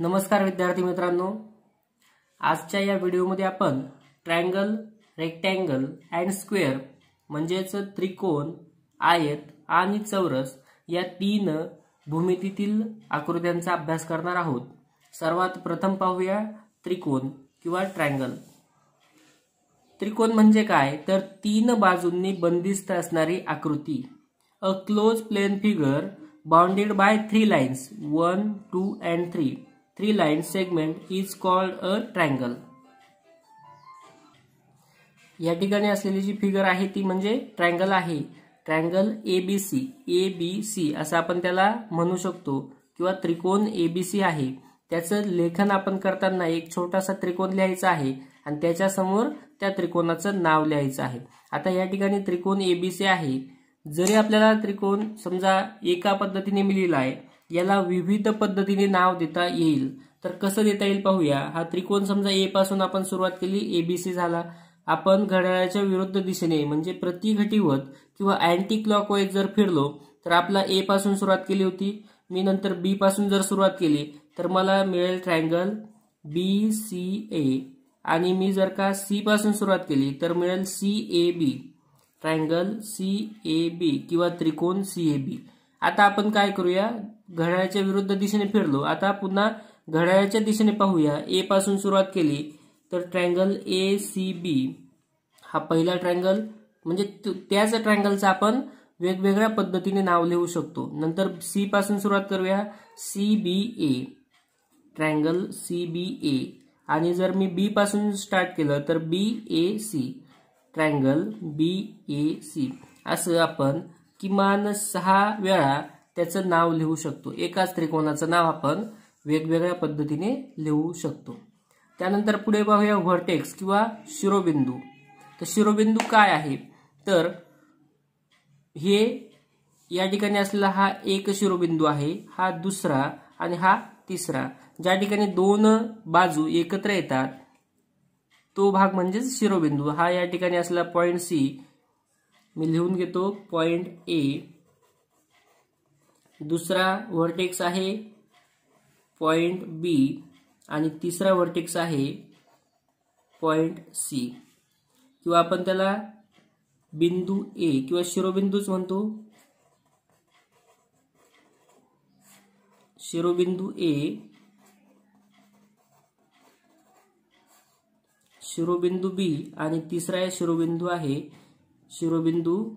नमस्कार विद्यार्थी मित्रांनो. आजच्या या व्हिडिओमध्ये आपण ट्रायंगल रेक्टँगल अँड स्क्वेअर म्हणजेच त्रिकोण आयत आणि चौरस या तीन भूमितीतील आकृत्यांचा अभ्यास करणार आहोत. सर्वात प्रथम पाहूया त्रिकोण किंवा ट्रायंगल त्रिकोण म्हणजे काय? तर तीन बाजूंनी बंदिस्त असणारी आकृती. A close plane figure bounded by three lines one two and three three line segment is called a triangle. या ठिकाणी असलेली जी फिगर आहे ती म्हणजे ट्रायंगल आहे. Triangle A B C A B C असं आपण त्याला म्हणू शकतो. किंवा त्रिकोण ए बी सी आहे. त्याचं लेखन आपण करताना एक छोटासा त्रिकोण लिहायचा आहे आणि त्याच्यासमोर त्या त्रिकोणाचं नाव लिहायचं आहे. आता या ठिकाणी त्रिकोण ए बी सी आहे. जरी आपल्याला त्रिकोण समजा एका पद्धतीने मी आहे याला विविध पद्धतीने नाव देता येईल. तर कसं देता येईल पाहूया. हा त्रिकोण समजा ए पासून आपण सुरुवात केली एबीसी झाला. आपण घड्याळाच्या विरुद्ध दिशेने म्हणजे प्रतिघटीवत किंवा अँटी क्लॉकवाईज जर फिरलो तर आपला ए पासून सुरुवात केली होती. मी नंतर बी पासून जर सुरुवात केली तर मला मिळेल ट्रायंगल बी सी ए आणि मी जर का सी पासून सुरुवात केली तर मिळेल C A B triangle C A B किंवा त्रिकोण सी ए बी आता आपण काय करूया? घड्याळाच्या विरुद्ध दिशेने फिरलो. आता पुन्हा घड्याळाच्या दिशेने पाहूया. ए पासून सुरुवात केली तर ट्रँगल ए सी बी हा पहिला ट्रँगल म्हणजे त्याच ट्रँगलचं आपण वेगवेगळ्या पद्धतीने नाव लिहू शकतो. नंतर सी पासून सुरुवात करूया. C B A triangle C B A आणि जर मी बी पासून स्टार्ट केलं तर B A C triangle B A C असं आपण किमान सहा वेळा त्याचं नाव लिहू शकतो. एकाच त्रिकोणाचं नाव आपण वेगवेगळ्या पद्धतीने लिहू शकतो. त्यानंतर पुढे पाहूया व्हर्टेक्स किंवा शिरोबिंदू. तर शिरोबिंदू काय आहे? तर हे या ठिकाणी असलेला हा एक शिरोबिंदू आहे हा दुसरा आणि हा तिसरा. ज्या ठिकाणी दोन बाजू एकत्र येतात तो भाग म्हणजेच शिरोबिंदू. हा या ठिकाणी असलेला पॉईंट सी मी लिहून घेतो पॉईंट ए दुसरा व्हर्टेक्स आहे पॉइंट बी आणि तिसरा व्हर्टेक्स आहे पॉइंट सी किंवा आपण त्याला बिंदू ए किंवा शिरोबिंदूच म्हणतो. शिरोबिंदू ए शिरोबिंदू बी आणि तिसरा शिरोबिंदू आहे. शिरोबिंदू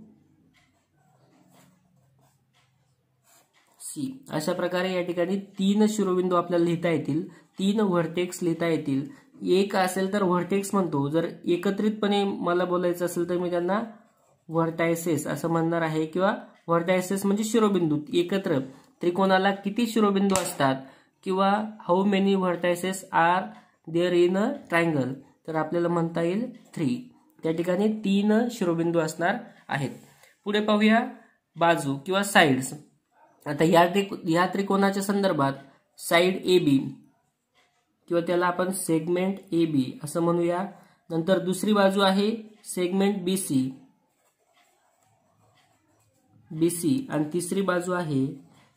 सी. अशा प्रकारे या ठिकाणी तीन शिरोबिंदू आपल्याला लिहिता येतील. तीन व्हर्टेक्स लिहिता येतील. एक असेल तर व्हर्टेक्स म्हणतो. जर एकत्रितपणे मला बोलायचं असेल तर मी त्यांना व्हर्टायसेस असं म्हणणार आहे किंवा व्हर्टायसेस म्हणजे शिरोबिंदू एकत्र. त्रिकोणाला किती शिरोबिंदू असतात? किंवा how many vertices are there in a triangle तर आपल्याला म्हणता येईल थ्री त्या ठिकाणी तीन शिरोबिंदू असणार आहेत. पुढे पाहूया बाजू किंवा साईड्स आता या या त्रिकोणाच्या संदर्भात साईड ए बी किंवा त्याला आपण सेगमेंट ए बी असं म्हणूया. नंतर दुसरी बाजू आहे segment B C B C आणि तिसरी बाजू आहे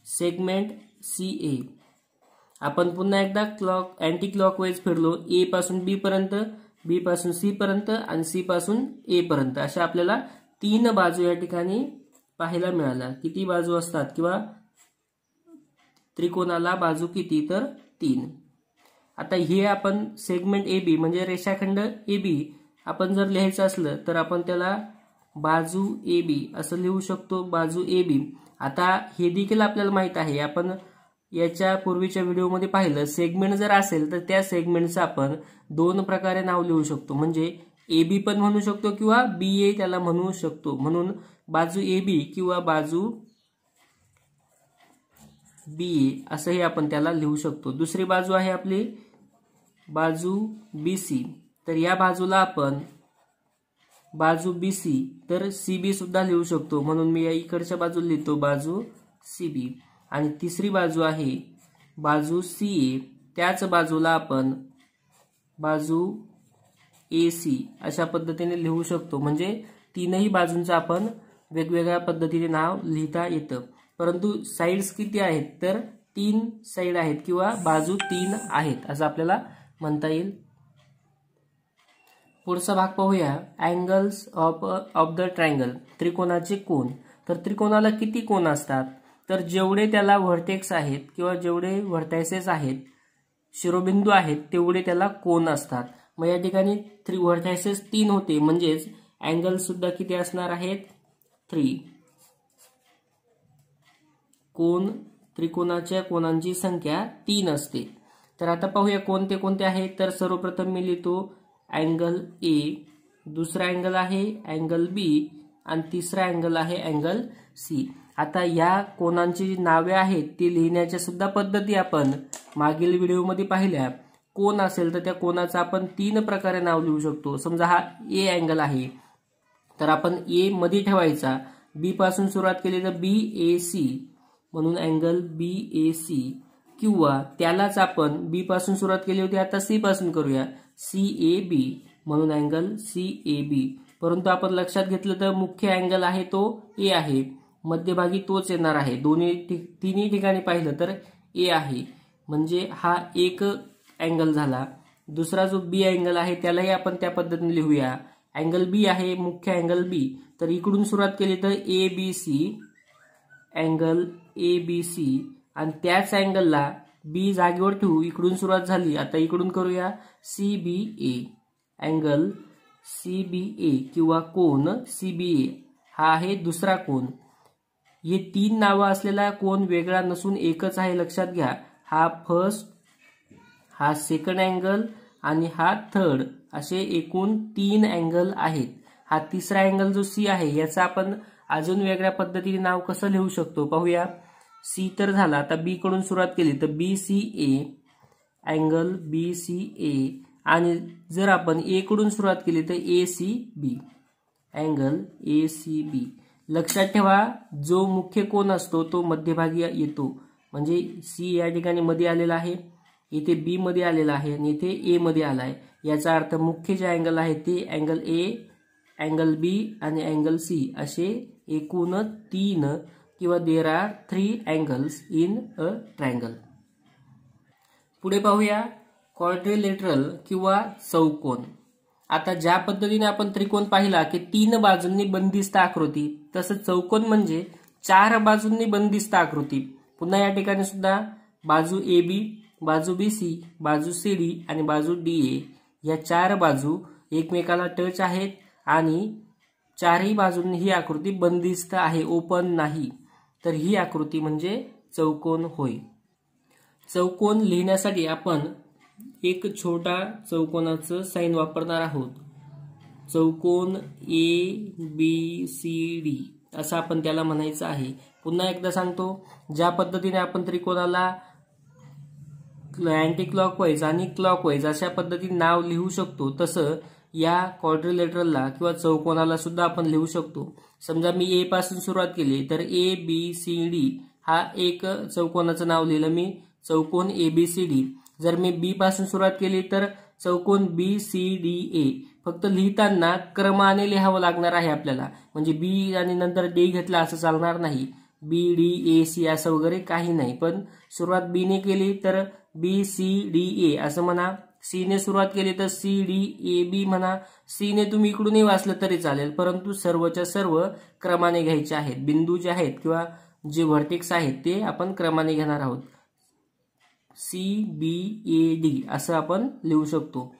सेगमेंट सी ए आपण पुन्हा एकदा क्लॉक अँटी क्लॉकवाईज फिरलो. ए पासून बी पर्यंत बी पासून सी पर्यंत आणि सी पासून ए पर्यंत. अशा आपल्याला तीन बाजू या ठिकाणी पाहायला मिळाला. किती बाजू असतात किंवा त्रिकोणाला बाजू किती? तर तीन. आता हे आपण सेगमेंट ए बी म्हणजे रेषाखंड ए बी आपण जर लिहायचं असलं तर आपण त्याला बाजू ए बी असं लिहू शकतो बाजू ए बी आता हे देखील आपल्याला माहीत आहे. आपण याच्या पूर्वीच्या व्हिडिओमध्ये पाहिलं. सेगमेंट जर असेल तर त्या सेगमेंटचं आपण दोन प्रकारे नाव लिहू शकतो. म्हणजे ए बी पण म्हणू शकतो किंवा बी ए त्याला म्हणू शकतो. म्हणून बाजू ए बी किंवा बाजू बी ए असंही आपण त्याला लिहू शकतो. दुसरी बाजू आहे आपली बाजू बी सी. तर या बाजूला आपण बाजू बी सी तर सी बी सुद्धा लिहू शकतो. म्हणून मी या इकडच्या बाजूला लिहितो बाजू सी बी. आणि तिसरी बाजू आहे बाजू सी ए. त्याच बाजूला आपण बाजू ए सी अशा पद्धतीने लिहू शकतो. म्हणजे तीनही बाजूंचं आपण वेगवेगळ्या पद्धतीने नाव लिहिता येतं. परंतु साईड्स किती आहेत? तर तीन साईड आहेत किंवा बाजू तीन आहेत असं आपल्याला म्हणता येईल. पुढचा भाग पाहूया. Angles of of the triangle त्रिकोणाचे कोण तर त्रिकोणाला किती कोण असतात? तर जेवढे त्याला व्हर्टेक्स आहेत किंवा जेवढे व्हर्टायसेस आहेत शिरोबिंदू आहेत तेवढे त्याला कोण असतात. मग या ठिकाणी थ्री व्हर्टायसेस तीन होते. म्हणजेच अँगल सुद्धा किती असणार आहेत? थ्री कोण त्रिकोणाच्या कोणांची संख्या तीन असते. तर आता पाहूया कोणते कोणते आहेत. तर सर्वप्रथम मी लिहितो अँगल ए दुसरा अँगल आहे अँगल बी आणि तिसरा अँगल आहे अँगल सी आता या कोणांची जी नावे आहेत ती लिहिण्याच्या सुद्धा पद्धती आपण मागील व्हिडिओमध्ये पाहिल्या. कोण असेल तर त्या कोणाचं आपण तीन प्रकारे नाव लिहू शकतो. समजा हा ए अँगल आहे. तर आपण ए मध्ये ठेवायचा. बी पासून सुरुवात केली तर बी ए सी म्हणून अँगल बी ए सी किंवा त्यालाच आपण बी पासून सुरुवात केली होती आता सी पासून करूया. सी ए बी म्हणून अँगल सी ए बी परंतु आपण लक्षात घेतलं तर मुख्य अँगल आहे तो ए आहे. मध्यभागी तोच येणार आहे. दोन्ही तिन्ही ठिकाणी पाहिलं तर ए आहे. म्हणजे हा एक अँगल झाला. दुसरा जो बी अँगल आहे त्यालाही आपण त्या पद्धतीने लिहूया. अँगल बी आहे मुख्य अँगल बी तर इकडून सुरुवात केली तर A B C angle A B C आणि त्याच अँगलला बी जागेवर ठेवू. इकडून सुरुवात झाली. आता इकडून करूया. C B A angle C B A किंवा कोन सी बी ए हा आहे दुसरा कोन. हे तीन नावं असलेला कोन वेगळा नसून एकच आहे लक्षात घ्या. हा फर्स्ट हा सेकंड अँगल आणि हा थर्ड असे एकूण तीन अँगल आहेत. हा तिसरा अँगल जो सी आहे याचा आपण अजून वेगळ्या पद्धतीने नाव कसं लिहू शकतो? पाहूया. सी तर झाला आता बी कडून सुरुवात केली तर B C A angle B C A आणि जर आपण ए कडून सुरुवात केली तर A C B angle A C B लक्षात ठेवा जो मुख्य कोण असतो तो मध्यभागी येतो. म्हणजे सी या ठिकाणी मध्ये आलेला आहे. इथे बी मध्ये आलेला आहे आणि इथे ए मध्ये आला आहे याचा अर्थ मुख्य जे अँगल आहे ते अँगल ए अँगल बी आणि अँगल सी असे एकूण तीन किंवा there are three angles in a triangle पुढे पाहूया क्वाड्रिलेटरल किंवा चौकोन. आता ज्या पद्धतीने आपण त्रिकोण पाहिला की तीन बाजूंनी बंदिस्त आकृती तसं चौकोन म्हणजे चार बाजूंनी बंदिस्त आकृती. पुन्हा या ठिकाणी सुद्धा बाजू ए बी बाजू बी सी बाजू सी डी आणि बाजू डी ए या चार बाजू एकमेकाला टच आहेत आणि चारही बाजूंनी ही आकृती बंदिस्त आहे ओपन नाही. तर ही आकृती म्हणजे चौकोन होय. चौकोन लिहिण्यासाठी आपण एक छोटा चौकोनाचं साईन वापरणार आहोत. चौकोन ए बी सी डी असं आपण त्याला म्हणायचं आहे. पुन्हा एकदा सांगतो ज्या पद्धतीने आपण त्रिकोणाला अँटी क्लॉकवाईज आणि क्लॉकवाईज अशा पद्धतीने नाव लिहू शकतो. तसं या क्वाड्रिलेटरलला किंवा चौकोनाला सुद्धा आपण लिहू शकतो. समजा मी ए पासून सुरुवात केली तर ए बी सी डी हा एक चौकोनाचं नाव लिहिलं. मी चौकोन ए बी सी डी जर मी बी पासून सुरुवात केली तर चौकोन बी सी डी ए फक्त लिहिताना क्रमाने लिहावं लागणार आहे आपल्याला. म्हणजे बी आणि नंतर डी घेतला असं चालणार नाही. बी डी ए सी असं वगैरे काही नाही. पण सुरुवात बीने केली तर बी सी डी ए असं म्हणा. सी ने सुरुवात केली तर सी डी ए बी म्हणा. सी ने तुम्ही इकडूनही वाचलं तरी चालेल परंतु सर्वच्या सर्व क्रमाने घ्यायचे आहेत. बिंदू जे आहेत किंवा जे व्हर्टेक्स आहेत ते आपण क्रमाने घेणार आहोत. सी बी ए डी असं आपण लिहू शकतो.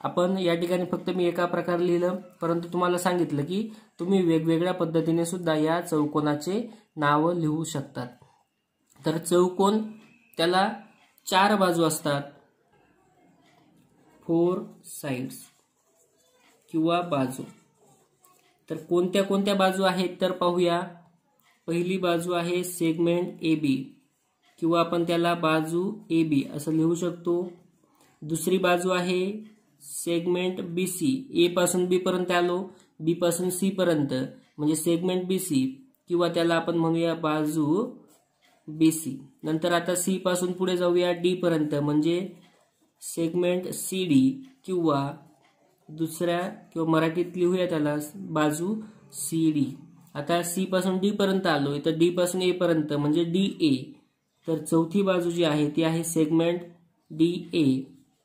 आपण या ठिकाणी फक्त मी एका प्रकारे लिहिलं परंतु तुम्हाला सांगितलं की तुम्ही वेगवेगळ्या पद्धतीने सुद्धा या चौकोनाचे नावं लिहू शकतात. तर चौकोन त्याला चार बाजू असतात. फोर साइड्स किंवा बाजू. तर कोणत्या कोणत्या बाजू आहेत तर पाहूया. पहिली बाजू आहे सेगमेंट ए बी किंवा आपण त्याला बाजू ए बी असं लिहू शकतो. दुसरी बाजू आहे सेगमेंट बी सी ए पासून बी पर्यंत आलो. बी पासून सी पर्यंत. म्हणजे सेगमेंट बी सी किंवा त्याला आपण म्हणूया बाजू बी सी नंतर आता सी पासून पुढे जाऊया डी पर्यंत. म्हणजे सेगमेंट सी डी किंवा दुसऱ्या किंवा मराठीत लिहूया त्याला बाजू सी डी आता सी पासून डी पर्यंत आलो तर डी पासून ए पर्यंत म्हणजे डी ए तर चौथी बाजू जी आहे ती आहे सेगमेंट डी ए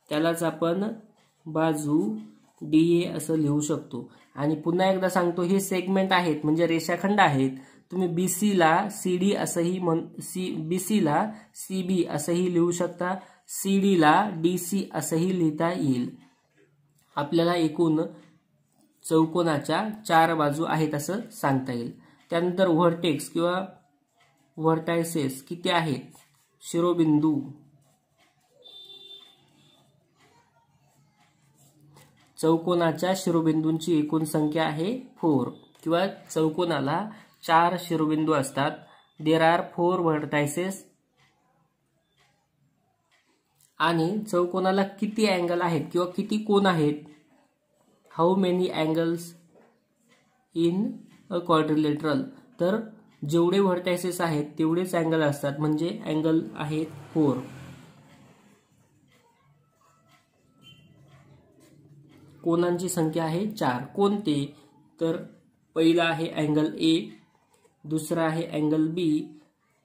त्यालाच आपण बाजू डी ए असं लिहू शकतो. आणि पुन्हा एकदा सांगतो हे सेगमेंट आहेत म्हणजे रेषाखंड आहेत. तुम्ही बी सीला सी डी असंही म्हण सी बी सीला सी बी असंही लिहू शकता. सी डीला डी सी असंही लिहिता येईल. आपल्याला एकूण चौकोनाच्या चार बाजू आहेत असं सांगता येईल. त्यानंतर व्हर्टेक्स किंवा व्हर्टायसेस किती आहेत? शिरोबिंदू. चौकोनाच्या शिरोबिंदूंची एकूण संख्या आहे फोर किंवा चौकोनाला चार शिरोबिंदू असतात. देर आर फोर व्हर्टायसेस आणि चौकोनाला किती अँगल आहेत किंवा किती कोण आहेत? How many angles in a quadrilateral तर जेवढे व्हर्टायसेस आहेत तेवढेच अँगल असतात. म्हणजे अँगल आहेत फोर कोणांची संख्या आहे चार. कोणते? तर पहिला आहे अँगल ए दुसरा आहे अँगल बी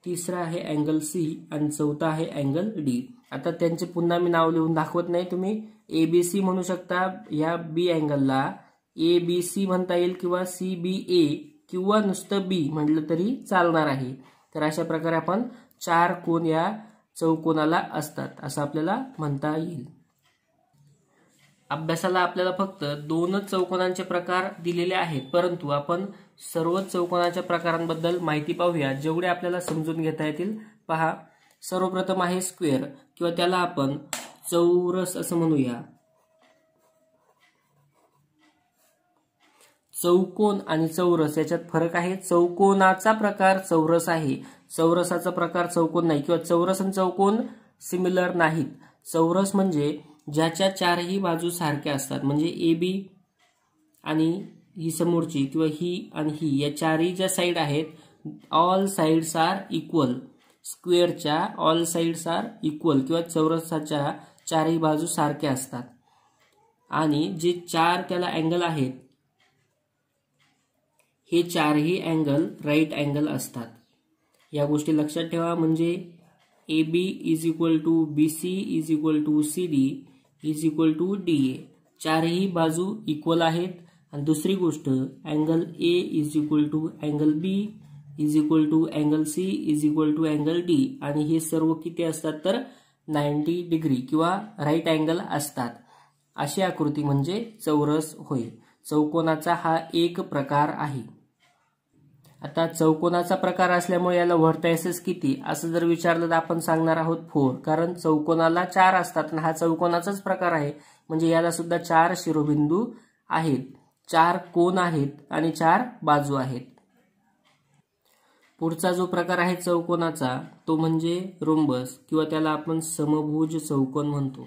तिसरा आहे अँगल सी आणि चौथा आहे अँगल डी आता त्यांचे पुन्हा मी नाव लिहून दाखवत नाही. तुम्ही ए बी सी म्हणू शकता या बी अँगलला ए बी सी म्हणता येईल किंवा सी बी ए किंवा नुसतं बी म्हटलं तरी चालणार आहे. तर अशा प्रकारे आपण चार कोण या चौकोनाला असतात असं आपल्याला म्हणता येईल. अभ्यासाला आपल्याला फक्त दोनच चौकोनांचे प्रकार दिलेले आहेत. परंतु आपण सर्वच चौकोनाच्या प्रकारांबद्दल माहिती पाहूया जेवढे आपल्याला समजून घेता येतील. पहा सर्वप्रथम आहे स्क्वेअर किंवा त्याला आपण चौरस असं म्हणूया. चौकोन आणि चौरस याच्यात फरक आहे. चौकोनाचा प्रकार चौरस आहे. चौरसाचा प्रकार चौकोन नाही किंवा चौरस आणि चौकोन सिमिलर नाहीत. चौरस म्हणजे ज्याच्या चारही बाजू सारख्या असतात म्हणजे ए बी आणि ही समोरची किंवा ही आणि ही या चारही ज्या साईड आहेत ऑल साईड्स आर इक्वल स्क्वेअरच्या ऑल साईड्स आर इक्वल किंवा चौरसाच्या चारही बाजू सारख्या असतात. आणि जे चार त्याला अँगल आहेत हे चारही अँगल राईट अँगल असतात. या गोष्टी लक्षात ठेवा म्हणजे A B is equal to B C is equal to C D is equal to D A चारही बाजू इक्वल आहेत. आणि दुसरी गोष्ट angle A is equal to angle B is equal to angle C is equal to angle D आणि हे सर्व किती असतात तर नाईन्टी डिग्री किंवा राईट अँगल असतात. अशी आकृती म्हणजे चौरस होय. चौकोनाचा हा एक प्रकार आहे. आता चौकोनाचा प्रकार असल्यामुळे याला व्हर्टायसेस किती? असं जर विचारलं तर आपण सांगणार आहोत फोर कारण चौकोनाला चार असतात आणि हा चौकोनाचाच प्रकार आहे. म्हणजे याला सुद्धा चार शिरोबिंदू आहेत. चार कोण आहेत आणि चार बाजू आहेत. पुढचा जो प्रकार आहे चौकोनाचा तो म्हणजे रोम्बस किंवा त्याला आपण समभुज चौकोन म्हणतो.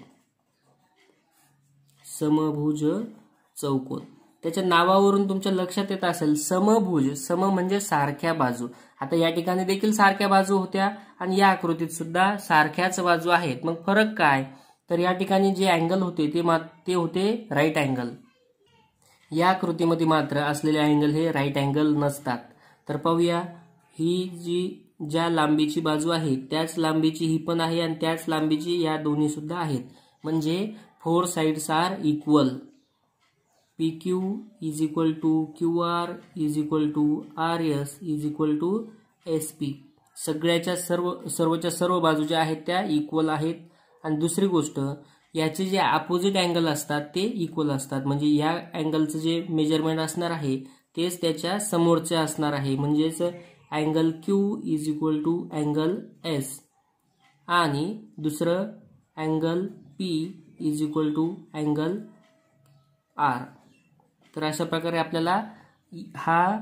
समभुज चौकोन. त्याच्या नावावरून तुमच्या लक्षात येत असेल समभुज सम म्हणजे सारख्या बाजू. आता या ठिकाणी देखील सारख्या बाजू होत्या आणि या आकृतीत सुद्धा सारख्याच बाजू आहेत. मग फरक काय? तर या ठिकाणी जे अँगल होते ते मा ते होते राईट अँगल या आकृतीमध्ये मात्र असलेले अँगल हे राईट अँगल नसतात. तर पाहूया ही जी ज्या लांबीची बाजू आहे त्याच लांबीची ही पण आहे आणि त्याच लांबीची या दोन्ही सुद्धा आहेत. म्हणजे four sides are equal P Q is equal to Q R is equal to R S is equal to S P सगळ्याच्या सर्व सर्वच्या सर्व बाजू ज्या आहेत त्या इक्वल आहेत. आणि दुसरी गोष्ट याचे जे अपोजिट अँगल असतात ते इक्वल असतात. म्हणजे या अँगलचं जे मेजरमेंट असणार आहे तेच त्याच्या समोरचे असणार आहे. म्हणजेच angle Q is equal to angle S आणि दुसरं angle P is equal to angle R तर अशा प्रकारे आपल्याला हा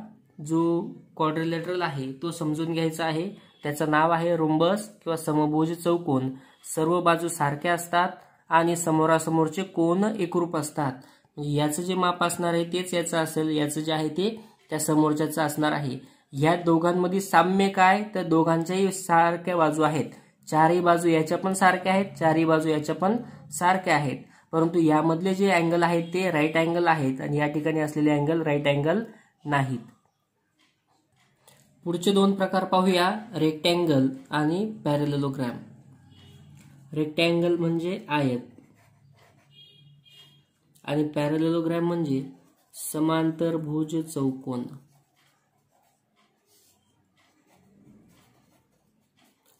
जो क्वाड्रिलेटरल आहे तो समजून घ्यायचा आहे. त्याचं नाव आहे रोम्बस किंवा समभुज चौकोन. सर्व बाजू सारख्या असतात. आणि समोरासमोरचे कोण एकरूप असतात? म्हणजे याचं जे माप असणार आहे तेच याचं असेल. याचं जे आहे ते त्या समोरच्याचं असणार आहे. या दोघांमध्ये साम्य काय? तर दोघांच्याही सारख्या बाजू आहेत. चारही बाजू याच्या पण सारख्या आहेत चारही बाजू याच्या पण सारख्या आहेत. परंतु यामधले जे अँगल आहेत ते राईट अँगल आहेत आणि या ठिकाणी असलेले अँगल राईट अँगल नाहीत. पुढचे दोन प्रकार पाहूया. रेक्टँगल आणि पॅरेलोग्रॅम रेक्टँगल म्हणजे आयत. आणि पॅरलोग्रॅम म्हणजे समांतर भुज चौकोन.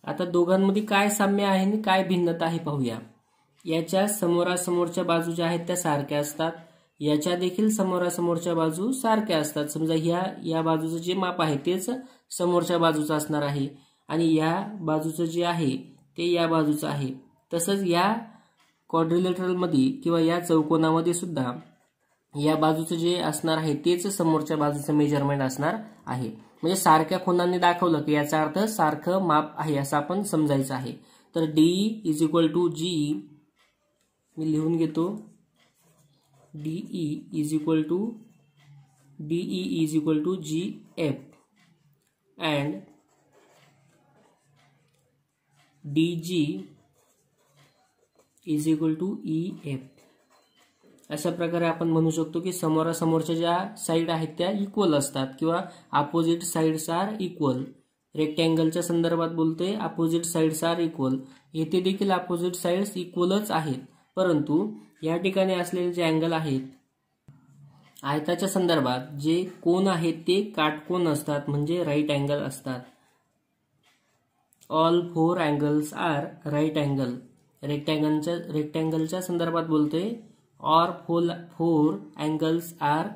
आता दोघांमध्ये काय साम्य आहे आणि काय भिन्नता आहे पाहूया. याच्या समोरासमोरच्या बाजू ज्या आहेत त्या सारख्या असतात. याच्या देखील समोरासमोरच्या बाजू सारख्या असतात. समजा ह्या या बाजूचं जे माप आहे तेच समोरच्या बाजूचं असणार आहे. आणि या बाजूचं जे आहे ते या बाजूचं आहे. तसंच या क्वाड्रिलेटरलमध्ये किंवा या चौकोनामध्ये सुद्धा या बाजूचं जे असणार आहे तेच समोरच्या बाजूचं मेजरमेंट असणार आहे. म्हणजे सारख्या खुणांनी दाखवलं की याचा अर्थ सारखं माप आहे असं आपण समजायचं आहे. तर D is equal to G मी लिहून घेतो. D E is equal to D E is equal to G F and D G is equal to E F अशा प्रकारे आपण म्हणू शकतो की समोरासमोरच्या ज्या साईड आहेत त्या इक्वल असतात किंवा अपोजिट साईड्स आर इक्वल रेक्टँगलच्या संदर्भात बोलतोय अपोजिट साईड्स आर इक्वल येथे देखील अपोजिट साईड्स इक्वलच आहेत. परंतु या ठिकाणी असलेले जे अँगल आहेत आयताच्या संदर्भात जे कोण आहेत ते काटकोन असतात म्हणजे राईट अँगल असतात. All four angles are right angle रेक्टँगलच्या रेक्टँगलच्या संदर्भात बोलतोय. Or four four angles are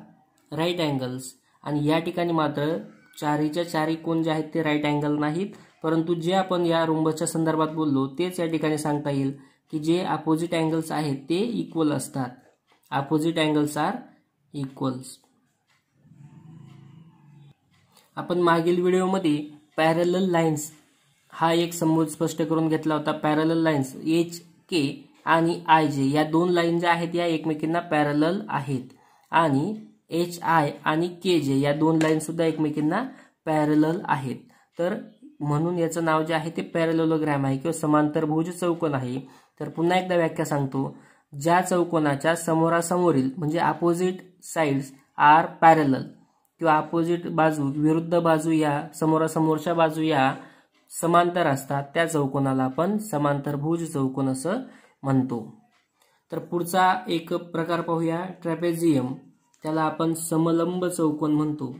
right angles आणि या ठिकाणी मात्र चारीच्या चारी कोण जे आहेत ते राईट अँगल नाहीत. परंतु जे आपण या रुंबच्या संदर्भात बोललो तेच या ठिकाणी सांगता येईल की जे अपोजिट अँगल्स आहेत ते इक्वल असतात. अपोजिट अँगल्स आर इक्वल्स आपण मागील व्हिडिओमध्ये पॅरल लाईन्स हा एक संबोध स्पष्ट करून घेतला होता पॅरल लाईन्स एच के आणि आय जे या दोन लाईन ज्या आहेत या एकमेकींना पॅरल आहेत. आणि एच आय आणि के जे या दोन लाईन सुद्धा एकमेकींना पॅरल आहेत. तर म्हणून याचं नाव जे आहे ते पॅरलोलोग्रॅम आहे किंवा समांतर भोज चौकोन आहे. तर पुन्हा एकदा व्याख्या सांगतो. ज्या चौकोनाच्या समोरासमोरील म्हणजे अपोजिट साइड्स आर पॅरल किंवा अपोजिट बाजू विरुद्ध बाजू या समोरासमोरच्या बाजू या समांतर असतात. त्या चौकोनाला आपण समांतर भुज चौकोन असं म्हणतो. तर पुढचा एक प्रकार पाहूया. ट्रॅपेझियम त्याला आपण समलंब चौकोन म्हणतो.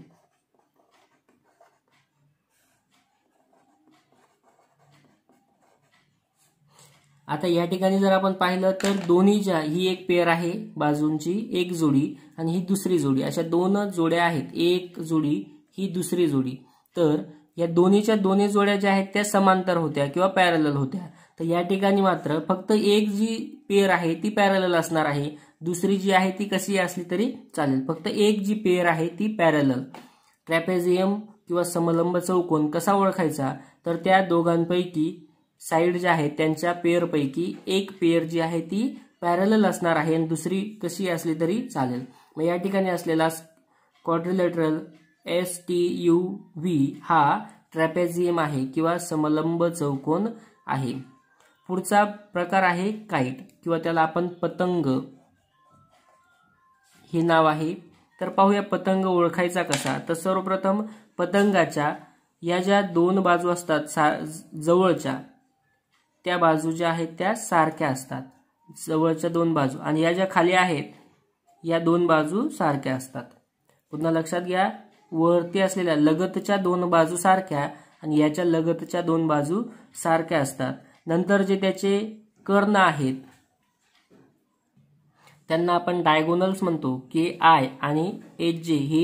आता या ठिकाणी जर आपण पाहिलं तर दोन्हीच्या ही एक पेअर आहे बाजूंची एक जोडी आणि ही दुसरी जोडी. अशा दोन जोड्या आहेत. एक जोडी ही दुसरी जोडी. तर या दोन्हीच्या दोन्ही जोड्या ज्या आहेत त्या समांतर होत्या किंवा पॅरल होत्या. तर या ठिकाणी मात्र फक्त एक जी पेअर आहे ती पॅरल असणार आहे. दुसरी जी आहे ती कशी असली तरी चालेल. फक्त एक जी पेअर आहे ती पॅरल ट्रॅपेझियम किंवा समलंब चौकोन कसा ओळखायचा? तर त्या दोघांपैकी साईड ज्या आहेत त्यांच्या पेअरपैकी एक पेअर जी आहे ती पॅरल असणार आहे आणि दुसरी कशी असली तरी चालेल. मग या ठिकाणी असलेला quadrilateral S T U V हा ट्रॅपेझियम आहे किंवा समलंब चौकोन आहे. पुढचा प्रकार आहे काईट किंवा त्याला आपण पतंग हे नाव आहे. तर पाहूया पतंग ओळखायचा कसा. तर सर्वप्रथम पतंगाच्या या ज्या दोन बाजू असतात जवळच्या त्या बाजू ज्या आहेत त्या सारख्या असतात. जवळच्या दोन बाजू. आणि या ज्या खाली आहेत या दोन बाजू सारख्या असतात. पुन्हा लक्षात घ्या. वरती असलेल्या लगतच्या दोन बाजू सारख्या आणि याच्या लगतच्या दोन बाजू सारख्या असतात. नंतर जे त्याचे कर्ण आहेत त्यांना आपण डायगोनल्स म्हणतो. के आय आणि एच जे हे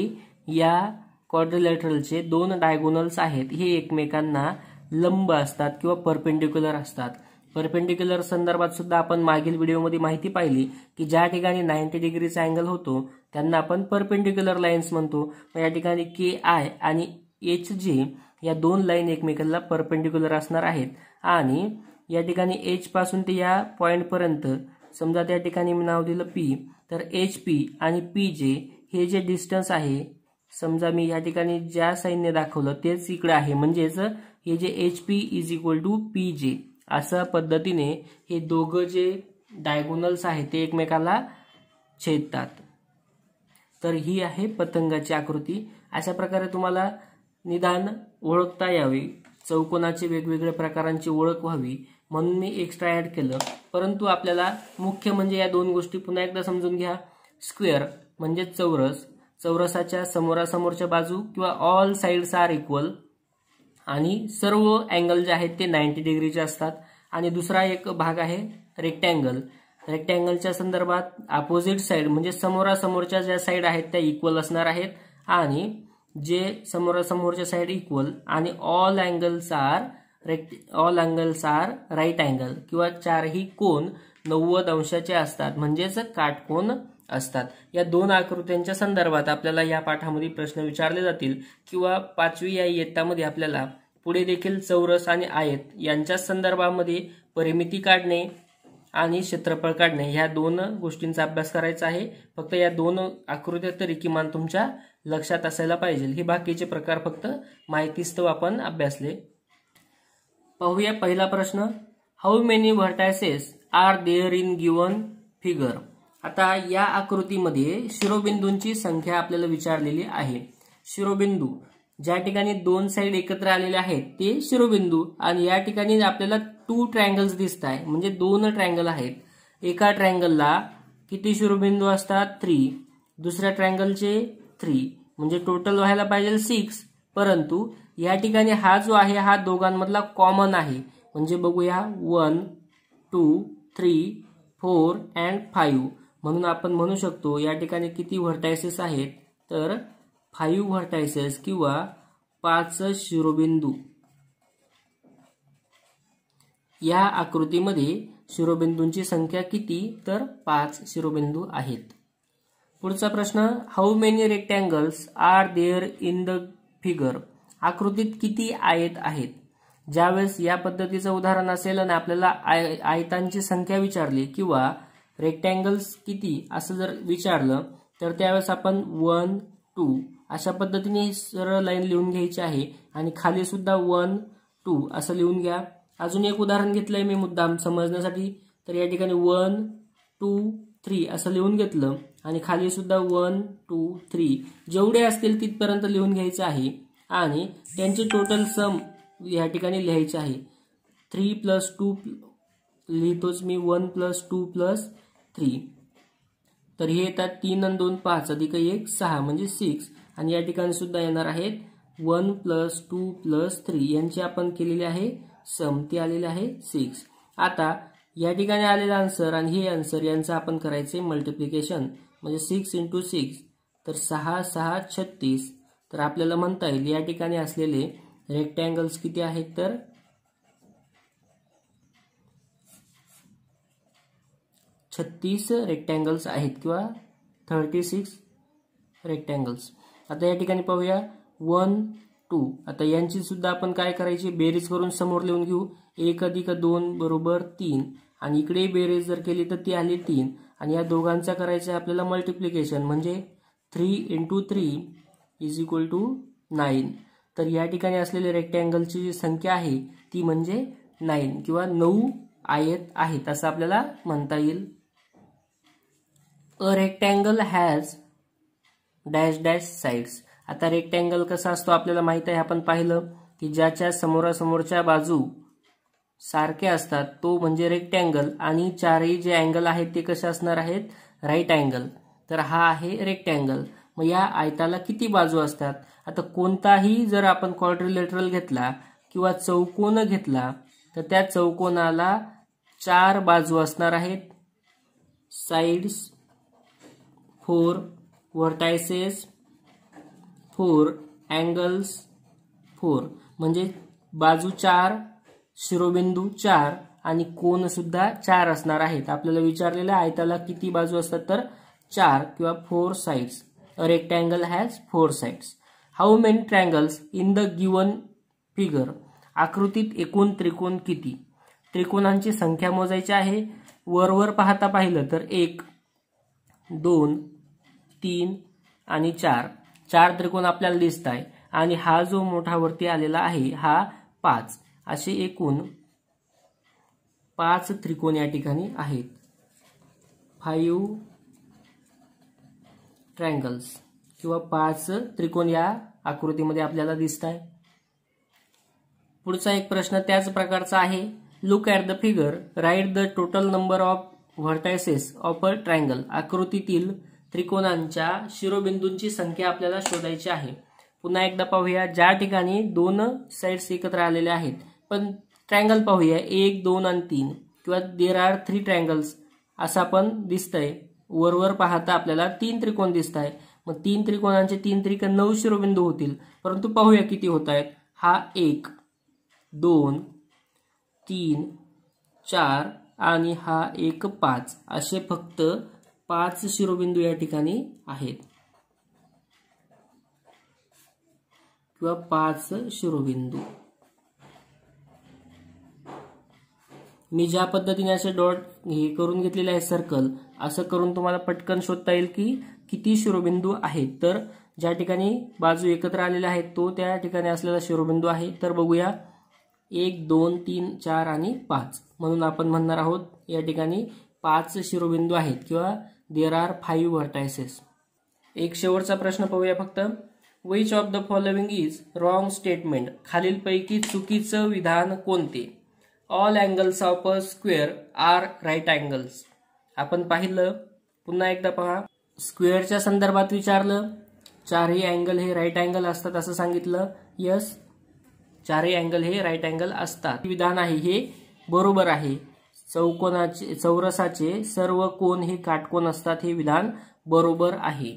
या क्वाड्रिलेटरलचे दोन डायगोनल्स आहेत. हे एकमेकांना लंब असतात किंवा परपेंडिक्युलर असतात. परपेंडिक्युलर संदर्भात सुद्धा आपण मागील व्हिडिओमध्ये माहिती पाहिली की ज्या ठिकाणी नाईन्टी डिग्रीचा अँगल होतो त्यांना आपण परपेंडिक्युलर लाईन्स म्हणतो. या ठिकाणी के आय आणि एच जे या दोन लाईन एकमेकांना परपेंडिक्युलर असणार आहेत. आणि या ठिकाणी एच पासून ते या पॉईंटपर्यंत समजा त्या ठिकाणी मी नाव दिलं पी तर एच पी आणि पी जे हे जे डिस्टन्स आहे समजा मी या ठिकाणी ज्या साईनने दाखवलं तेच इकडे आहे. म्हणजेच हे जे H P is equal to P J अशा पद्धतीने हे दोघं जे डायगोनल्स आहेत ते एकमेकाला छेदतात. तर ही आहे पतंगाची आकृती. अशा प्रकारे तुम्हाला निदान ओळखता यावे. चौकोनाचे वेगवेगळ्या प्रकारांची ओळख व्हावी म्हणून मी एक्स्ट्रा ॲड केलं. परंतु आपल्याला मुख्य म्हणजे या दोन गोष्टी पुन्हा एकदा समजून घ्या. स्क्वेअर म्हणजे चौरस. चौरसाच्या समोरासमोरच्या बाजू किंवा ऑल साईड्स आर इक्वल आणि सर्व अँगल जे आहेत ते नाईन्टी डिग्रीचे असतात. आणि दुसरा एक भाग आहे रेक्टँगल रेक्टँगलच्या संदर्भात अपोजिट साईड म्हणजे समोरासमोरच्या ज्या साईड आहेत त्या इक्वल असणार आहेत. आणि जे समोरासमोरच्या साईड इक्वल आणि all angles are rect all angles are right angle किंवा चारही कोण नव्वद अंशाचे असतात. म्हणजेच काटकोन असतात. या दोन आकृत्यांच्या संदर्भात आपल्याला या पाठामध्ये प्रश्न विचारले जातील किंवा पाचवी या इयत्तामध्ये आपल्याला पुढे देखील चौरस आणि आयत यांच्या संदर्भामध्ये परिमिती काढणे आणि क्षेत्रफळ काढणे. ह्या दोन गोष्टींचा अभ्यास करायचा आहे. फक्त या दोन आकृत्या तरी किमान तुमच्या लक्षात असायला पाहिजे. हे बाकीचे प्रकार फक्त माहितीस्तव आपण अभ्यासले. पाहूया पहिला प्रश्न. How many vertices are there in given figure आता या आकृतीमध्ये शिरोबिंदूंची संख्या आपल्याला विचारलेली आहे. शिरोबिंदू. ज्या ठिकाणी दोन साईड एकत्र आलेले आहेत ते शिरोबिंदू. आणि या ठिकाणी आपल्याला टू ट्रँगल्स दिसत आहे म्हणजे दोन ट्रँगल आहेत. एका ट्रँगलला किती शिरोबिंदू असतात? थ्री दुसऱ्या ट्रँगलचे थ्री म्हणजे टोटल व्हायला पाहिजे सिक्स परंतु या ठिकाणी हा जो आहे हा दोघांमधला कॉमन आहे. म्हणजे बघूया. One two three four and five म्हणून आपण म्हणू शकतो या ठिकाणी किती व्हर्टायसेस आहेत? तर फाईव्ह व्हर्टायसेस किंवा पाच शिरोबिंदू. या आकृतीमध्ये शिरोबिंदूंची संख्या किती तर पाच शिरोबिंदू आहेत. पुढचा प्रश्न how many rectangles are there in the figure आकृतीत किती आयत आहेत? ज्यावेळेस या पद्धतीचं उदाहरण असेल आणि आपल्याला आय आयतांची संख्या विचारली किंवा रेक्टँगल्स किती असं जर विचारलं तर त्यावेळेस आपण वन टू अशा पद्धतीने सरळ लाईन लिहून घ्यायची आहे. आणि खाली सुद्धा वन टू असं लिहून घ्या. अजून एक उदाहरण घेतलंय मी मुद्दाम समजण्यासाठी. तर या ठिकाणी वन टू थ्री असं लिहून घेतलं. आणि खाली सुद्धा वन टू थ्री जेवढे असतील तिथपर्यंत लिहून घ्यायचं आहे. आणि त्यांचे टोटल सम या ठिकाणी लिहायचे आहे. थ्री प्लस टू लिहितोच मी one plus two plus three. तर हे येतात तीन आणि दोन पाच अधिक एक सहा म्हणजे सिक्स. आणि या ठिकाणी सुद्धा येणार आहेत one plus two plus three. यांची आपण केलेली आहे समती आलेली आहे सिक्स आता या ठिकाणी आलेला आन्सर आणि हे आन्सर यांचं आपण करायचे मल्टिप्लिकेशन म्हणजे सिक्स इंटू सिक्स तर सहा सहा छत्तीस. तर आपल्याला म्हणता येईल या ठिकाणी असलेले रेक्टँगल्स किती आहेत तर? छत्तीस रेक्टँगल्स आहेत किंवा थर्टी सिक्स रेक्टँगल्स आता या ठिकाणी पाहूया. One two. आता यांची सुद्धा आपण काय करायची? बेरीज करून समोर लिहून घेऊ. एक अधिक दोन बरोबर तीन. आणि इकडे बेरीज जर केली तर ती आली तीन. आणि या दोघांचा करायचं आहे आपल्याला मल्टिप्लिकेशन म्हणजे three into three is equal to nine तर या ठिकाणी असलेले रेक्टँगलची जी संख्या आहे ती म्हणजे नाईन किंवा नऊ आयत आहेत असं आपल्याला म्हणता येईल. A rectangle has dash dash sides आता रेक्टँगल कसा असतो आपल्याला माहीत आहे आपण पाहिलं की ज्याच्या समोरासमोरच्या बाजू सारख्या असतात तो म्हणजे रेक्टँगल आणि चारही जे अँगल आहेत ते कसे असणार आहेत? राईट अँगल तर हा आहे रेक्टँगल मग या आयताला किती बाजू असतात? आता कोणताही जर आपण क्वाड्रिलेटरल घेतला किंवा चौकोन घेतला तर त्या चौकोनाला चार बाजू असणार आहेत. Sides four vertices four angles four. म्हणजे बाजू चार शिरोबिंदू चार आणि कोण सुद्धा चार असणार आहेत. आपल्याला विचारलेलं आयताला किती बाजू असतात तर चार किंवा four sides a rectangle has four sides how many triangles in the given figure आकृतीत एकूण त्रिकोण किती? त्रिकोणांची संख्या मोजायची आहे. वरवर पाहता पाहिलं तर एक दोन तीन आणि चार. चार त्रिकोण आपल्याला दिसत आहे. आणि हा जो मोठा वरती आलेला आहे हा पाच. असे एकूण पाच त्रिकोण या ठिकाणी आहेत. फाईव्ह ट्रँगल्स किंवा पाच त्रिकोण या आकृतीमध्ये आपल्याला दिसत आहे. पुढचा एक प्रश्न त्याच प्रकारचा आहे. Look at the figure right the total number of vertices of a triangle आकृतीतील त्रिकोणांच्या शिरोबिंदूंची संख्या आपल्याला शोधायची आहे. पुन्हा एकदा पाहूया. ज्या ठिकाणी दोन साईड्स एकत्र आलेल्या आहेत पण ट्रँगल पाहूया. एक दोन आणि तीन. किंवा देर आर थ्री ट्रँगल्स असं आपण दिसतंय. वरवर पाहता आपल्याला तीन त्रिकोण दिसत आहे मग तीन त्रिकोणांचे तीन त्रिकोण नऊ शिरोबिंदू होतील. परंतु पाहूया किती होत आहेत हा एक दोन तीन चार आणि हा एक पाच. असे फक्त पाच शिरोबिंदू या ठिकाणी आहेत. किंवा पाच शिरोबिंदू. मी ज्या पद्धतीने असे डॉट हे करून घेतलेले आहे सर्कल असं करून तुम्हाला पटकन शोधता येईल की किती शिरोबिंदू आहेत. तर ज्या ठिकाणी बाजू एकत्र आलेल्या आहेत तो त्या ठिकाणी असलेला शिरोबिंदू आहे. तर बघूया. एक दोन तीन चार आणि पाच. म्हणून आपण म्हणणार आहोत या ठिकाणी पाच शिरोबिंदू आहेत किंवा देर आर फाईव्ह व्हर्टायसेस एक शेवटचा प्रश्न पाहूया फक्त. Which of the following is wrong statement खालीलपैकी चुकीचं विधान कोणते? All angles of a square are right angles आपण पाहिलं. पुन्हा एकदा पहा. स्क्वेअरच्या संदर्भात विचारलं. चारही अँगल हे राईट अँगल असतात असं सांगितलं. यस चारही अँगल हे राईट अँगल असतात. विधान आहे. हे बरोबर आहे. चौकोनाचे चौरसाचे सर्व कोण हे काटकोन असतात हे विधान बरोबर आहे.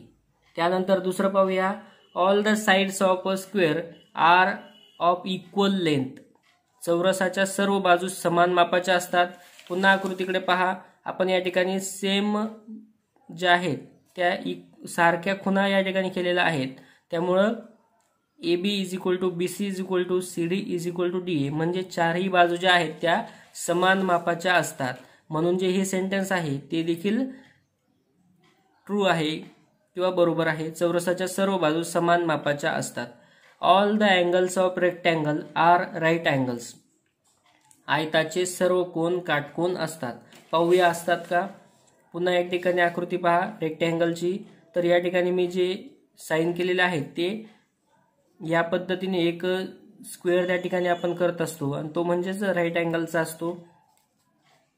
त्यानंतर दुसरं पाहूया. All the sides of a square are of equal length चौरसाच्या सर्व बाजू समान मापाच्या असतात. पुन्हा आकृतीकडे पहा. आपण या ठिकाणी सेम ज्या आहेत त्या सारख्या खुणा या ठिकाणी केलेल्या आहेत. त्यामुळं A B is equal to B C is equal to C D is equal to D A. म्हणजे चारही बाजू ज्या आहेत त्या समान मापाच्या असतात. म्हणून जे हे सेंटेन्स आहे ते देखील ट्रू आहे किंवा बरोबर आहे. चौरसाच्या सर्व बाजू समान मापाच्या असतात. All the angles of rectangle are right angles आयताचे सर्व कोण काटकोन असतात. पाहूया असतात का? पुन्हा एक ठिकाणी आकृती पहा रेक्टँगलची तर या ठिकाणी मी जे साईन केलेले आहेत ते या पद्धतीने एक स्क्वेअर त्या ठिकाणी आपण करत असतो. आणि तो म्हणजेच राईट अँगलचा असतो.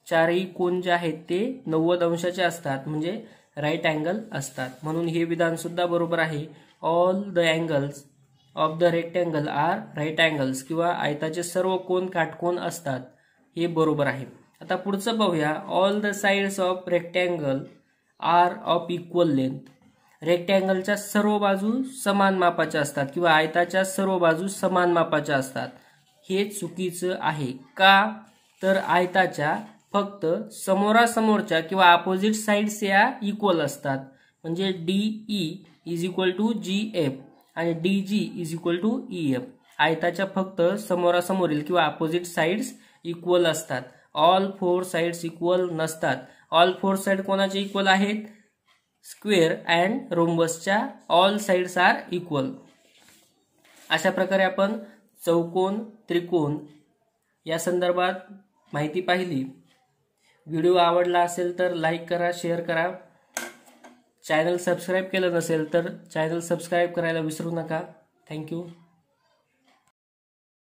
चारही कोण जे आहेत ते नव्वद अंशाचे असतात. म्हणजे राईट अँगल असतात. म्हणून हे विधान सुद्धा बरोबर आहे. All the angles of the rectangle are right angles किंवा आयताचे सर्व कोण काटकोन असतात. हे बरोबर आहे. आता पुढचं पाहूया all the sides of rectangle are of equal length रेक्टँगलच्या सर्व बाजू समान मापाच्या असतात किंवा आयताच्या सर्व बाजू समान मापाच्या असतात. हे चुकीचं आहे. का? तर आयताच्या फक्त समोरासमोरच्या किंवा अपोजिट साइड्स या इक्वल असतात. म्हणजे D E is equal to G F आणि D G is equal to E F आयताच्या फक्त समोरासमोरील किंवा अपोजिट साइड्स इक्वल असतात. ऑल फोर साइड्स इक्वल नसतात. ऑल फोर साइड कोणाचे इक्वल आहेत? स्क्वेअर अँड रोम्बसच्या ऑल साइड्स आर इक्वल. अशा प्रकारे आपण चौकोन त्रिकोण या संदर्भात माहिती पाहिली. व्हिडिओ आवडला असेल तर लाईक करा शेअर करा. चॅनल सबस्क्राईब केलं नसेल तर चॅनल सबस्क्राईब करायला विसरू नका. थँक्यू.